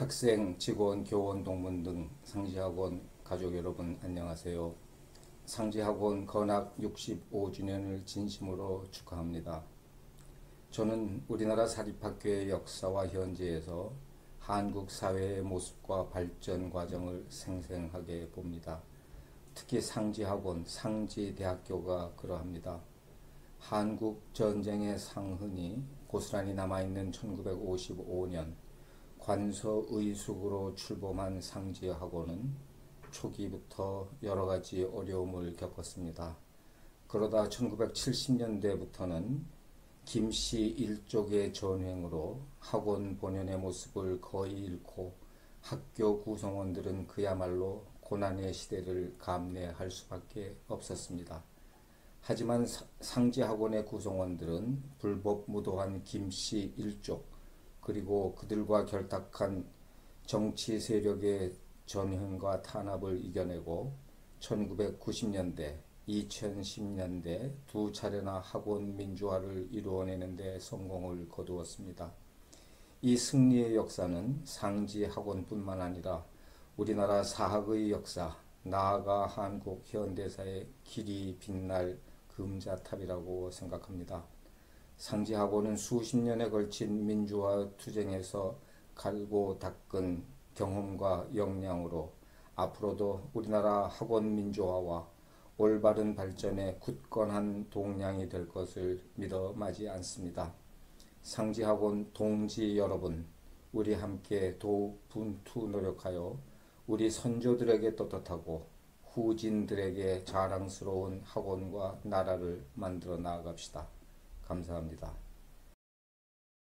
학생, 직원, 교원, 동문 등 상지학원 가족 여러분 안녕하세요. 상지학원 건학 65주년을 진심으로 축하합니다. 저는 우리나라 사립학교의 역사와 현재에서 한국 사회의 모습과 발전 과정을 생생하게 봅니다. 특히 상지학원, 상지대학교가 그러합니다. 한국 전쟁의 상흔이 고스란히 남아있는 1955년 관서의숙으로 출범한 상지학원은 초기부터 여러 가지 어려움을 겪었습니다. 그러다 1970년대부터는 김씨 일족의 전횡으로 학원 본연의 모습을 거의 잃고 학교 구성원들은 그야말로 고난의 시대를 감내할 수밖에 없었습니다. 하지만 상지학원의 구성원들은 불법 무도한 김씨 일족 그리고 그들과 결탁한 정치 세력의 전횡과 탄압을 이겨내고 1990년대, 2010년대 두 차례나 학원 민주화를 이루어내는 데 성공을 거두었습니다. 이 승리의 역사는 상지 학원뿐만 아니라 우리나라 사학의 역사, 나아가 한국 현대사의 길이 빛날 금자탑이라고 생각합니다. 상지학원은 수십 년에 걸친 민주화 투쟁에서 갈고 닦은 경험과 역량으로 앞으로도 우리나라 학원 민주화와 올바른 발전에 굳건한 동량이 될 것을 믿어 마지 않습니다. 상지학원 동지 여러분, 우리 함께 도우 분투 노력하여 우리 선조들에게 떳떳하고 후진들에게 자랑스러운 학원과 나라를 만들어 나아갑시다. 감사합니다.